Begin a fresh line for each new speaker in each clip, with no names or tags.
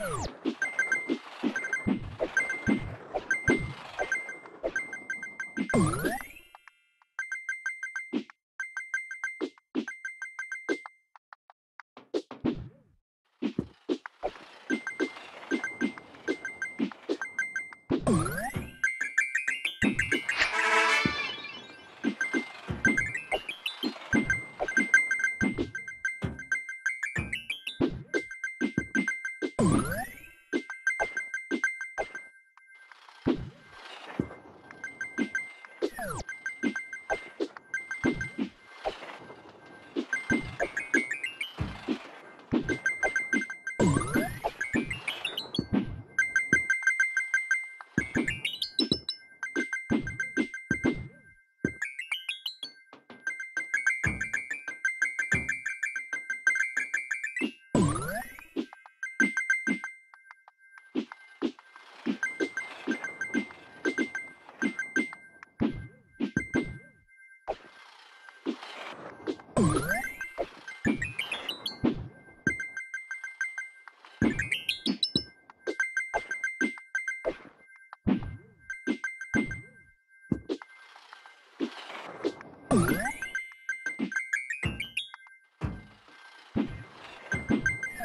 you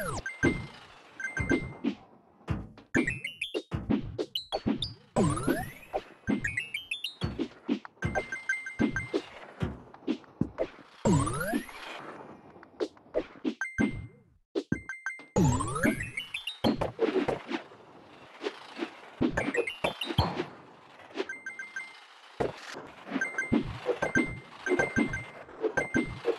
Oh.